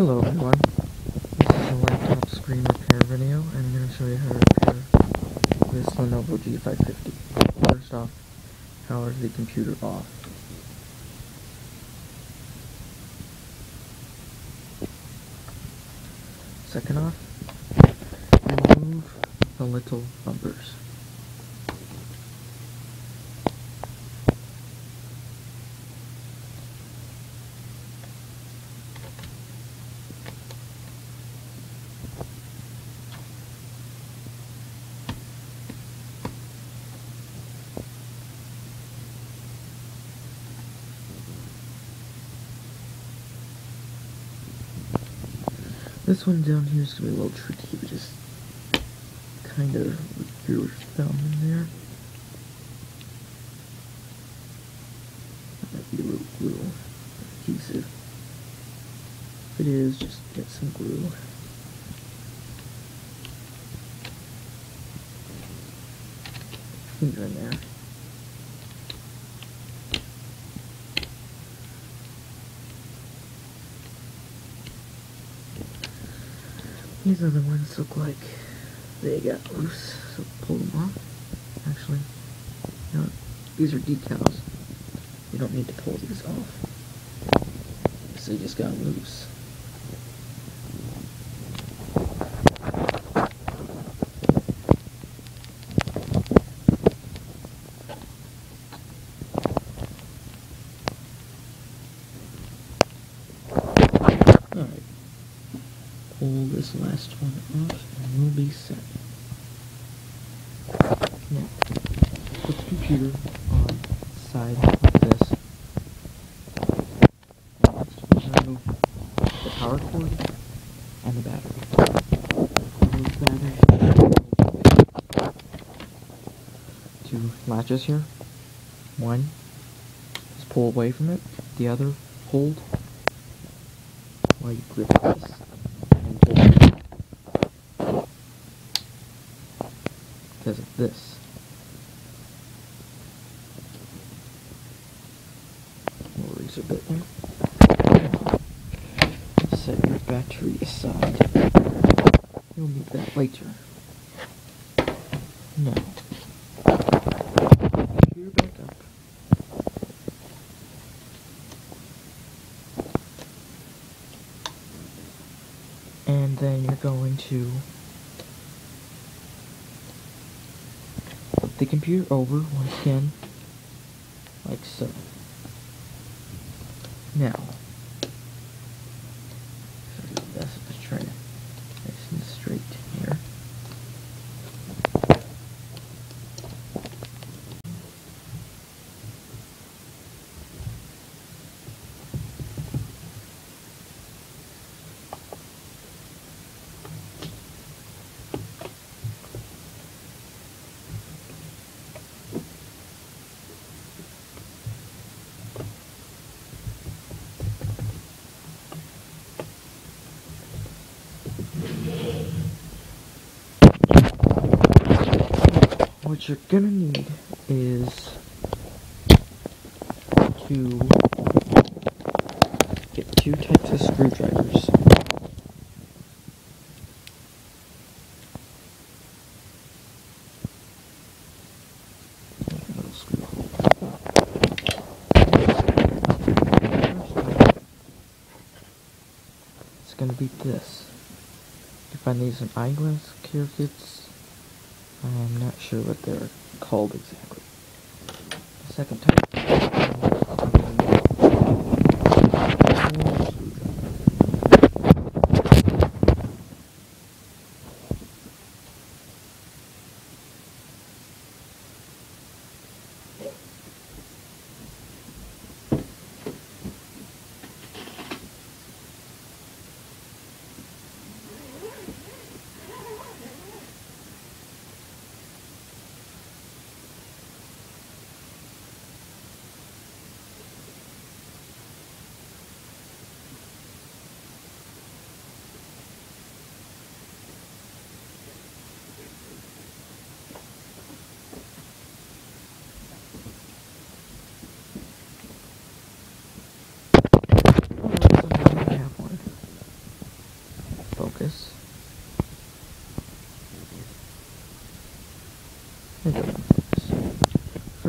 Hello everyone, this is a laptop screen repair video and I'm going to show you how to repair this Lenovo G550. First off, power the computer off. Second off, remove the little bumpers. This one down here is going to be a little tricky, but just kind of with your thumb in there. That might be a little glue adhesive. If it is, just get some glue. Finger in there. These other ones look like they got loose, so pull them off. Actually, know these are decals. You don't need to pull these off. So they just got loose. Pull this last one off and we'll be set. Now, put the computer on the side like this. Next, remove the power cord and the battery. Remove battery. Two latches here. One, just pull away from it. The other, hold while you grip this and pull because of this. Little razor bit there. Set your battery aside. You'll need that later. Now, computer back up. and then you're going to the over once again, like so. Now, that's just trying to nice and straight here. What you're gonna need is to get two types of screwdrivers. Little screw hole. It's gonna be this. These eyeglass care kits. I'm not sure what they're called exactly. The second type.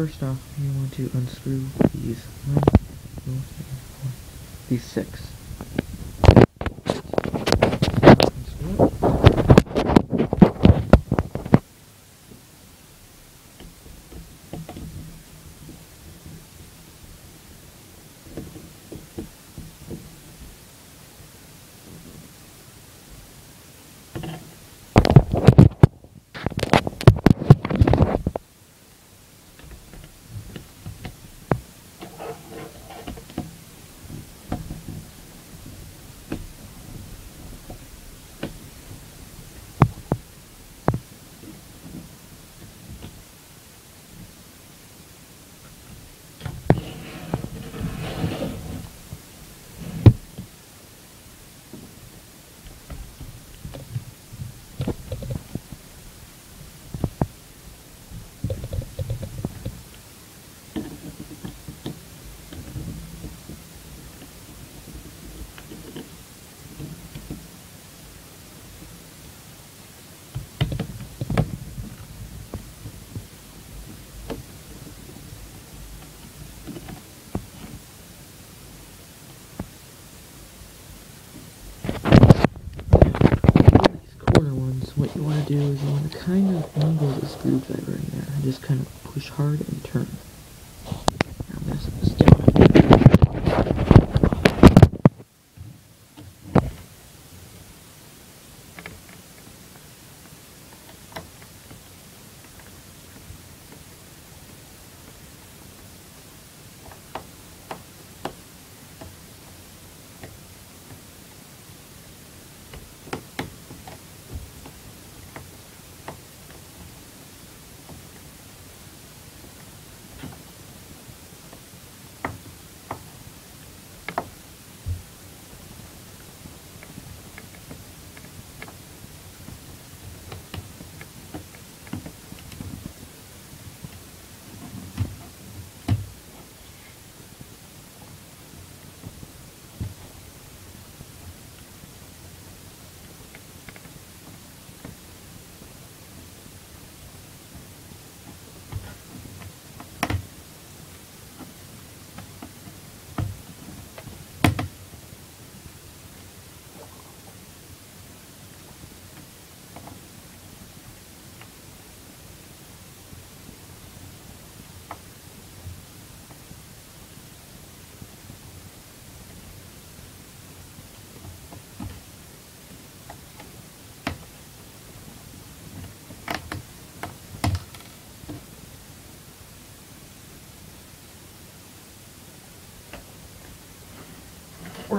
First off, you want to unscrew these these six. Unscrew it. These corner ones, what you want to you want to kind of angle the screwdriver in there and just kind of push hard and turn. Now I'm going to set this down.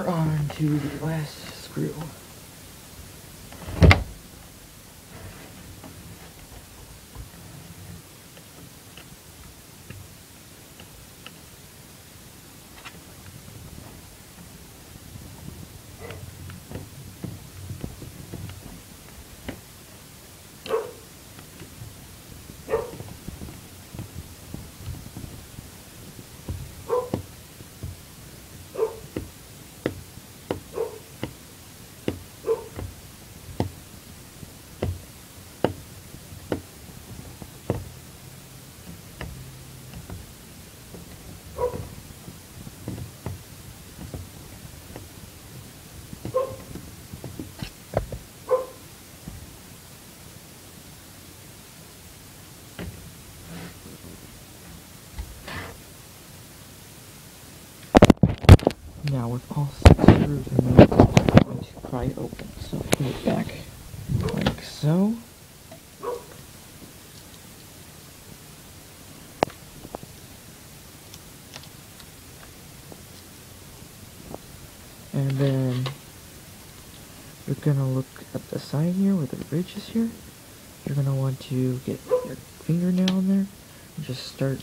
We're on to the last screw. Now with all six screws removed, I'm going to pry it open. So put it back like so. And then you're gonna look at the side here where the ridge is here. You're gonna want to get your fingernail in there and just start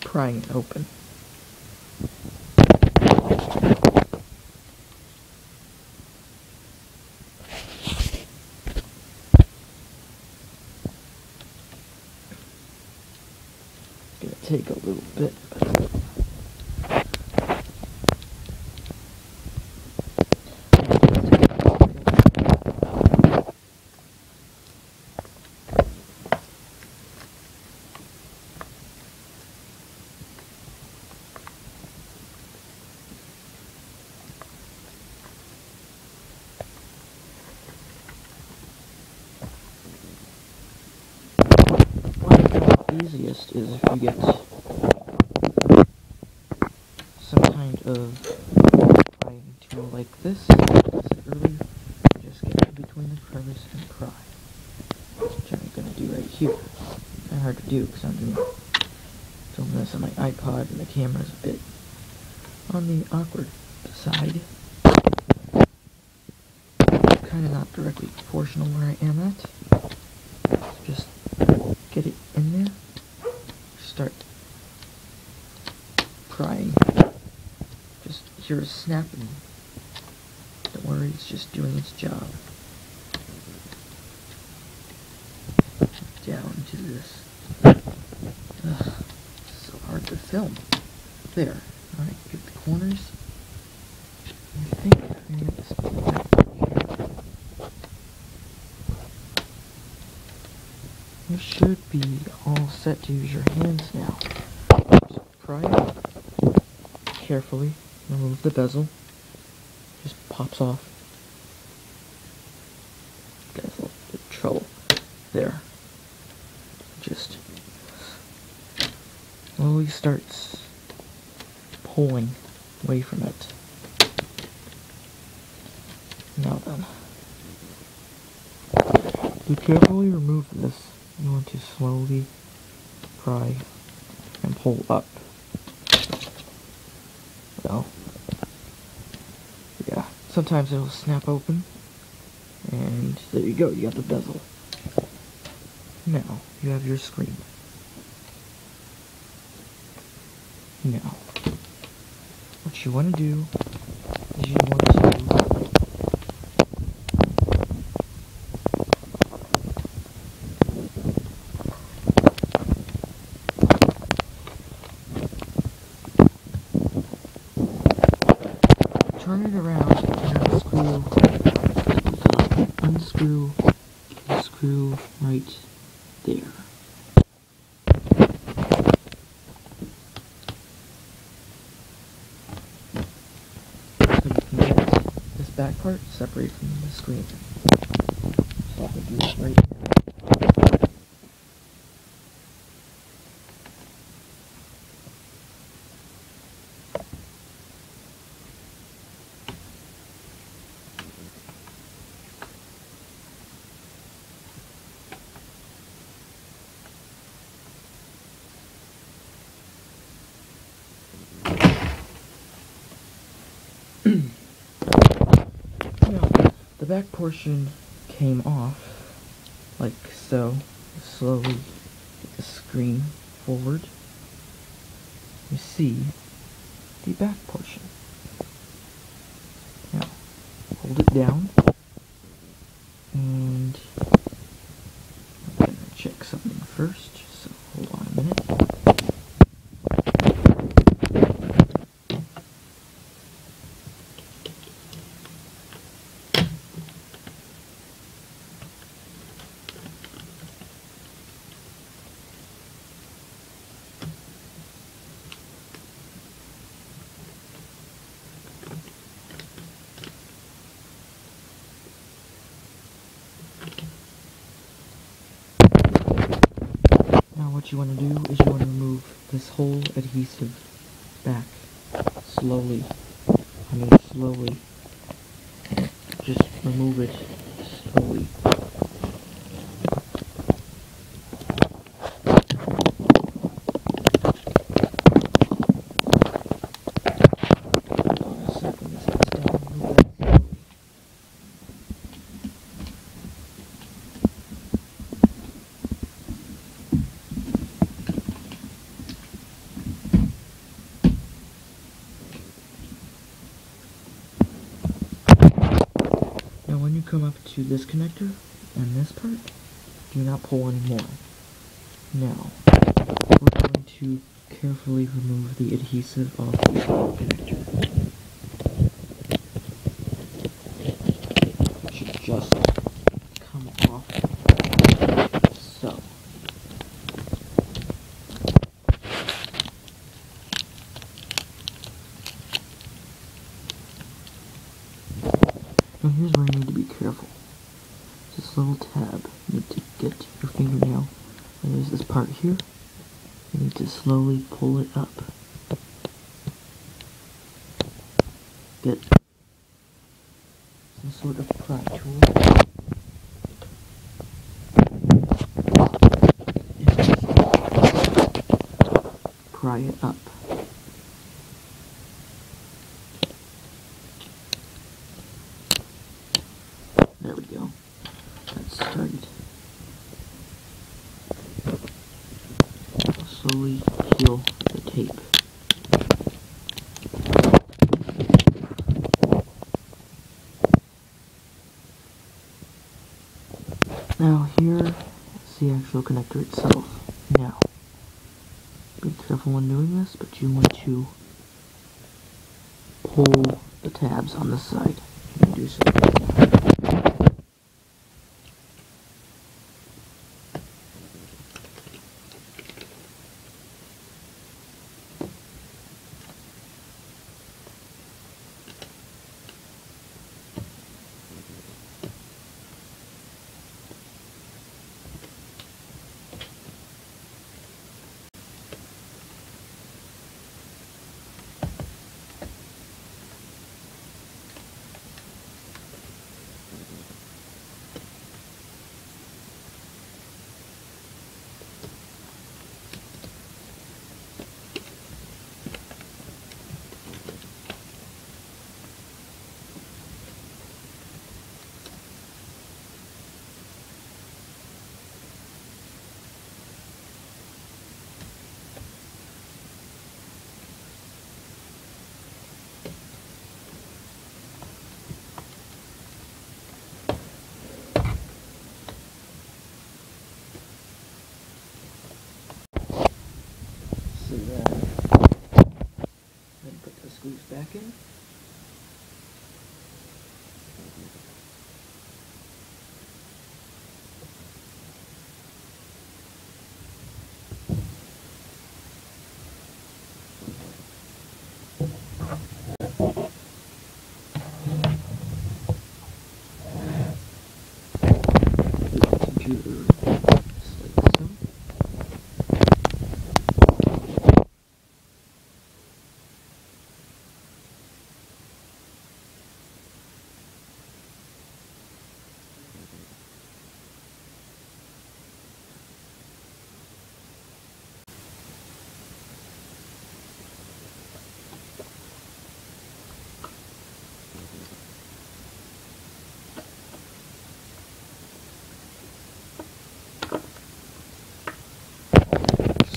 prying it open. Take a little bit. but- easiest is if you get some kind of prying tool like this. Like I earlier, just get in between the crevice and pry. Which I'm gonna do right here. Kind of hard to do because I'm doing filming this on my iPod and the camera's a bit on the awkward side. Kind of not directly proportional where I am at. So just get it in there. Start prying. Hear a snapping. Don't worry, it's just doing its job. Down to this. Ugh, so hard to film. There. Alright, get the corners. I think I got this back here. You should be all set to use your hands now. Just pry it. Carefully remove the bezel. Just pops off. Got a little bit of trouble there. Just slowly starts pulling away from it. Now then, to carefully remove this, you want to slowly pry and pull up. Well, yeah, sometimes it'll snap open, and there you go, you got the bezel. Now, you have your screen. Now, what you want to do is you want to turn it around and unscrew, unscrew the screw right there. So you can get back part separated from the screen. So I do right. Now, the back portion came off, like so. Slowly the screen forward. You see the back portion. Now, hold it down, and I'm gonna check something first, so hold on a minute. Now what you want to do is you want to remove this whole adhesive back slowly. I mean slowly. Just remove it slowly. Hold on a second, this is down, remove that slowly. Now when you come up to this connector and this part, do not pull anymore. Now, we're going to carefully remove the adhesive off the connector. It should just come off so. Now here's where you need to be careful. This little tab, you need to get your fingernail, and there's this part here, You need to slowly pull it up. Get some sort of pry tool. pry it up. There we go. That started. slowly peel the tape. Now here is actual connector itself. Now, be careful when doing this, but you want to pull the tabs on the side. You do so. So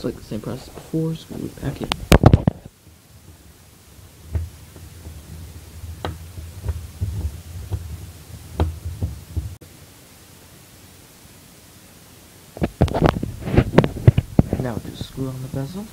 like the same process before, screw it back in. Now just screw on the bezel.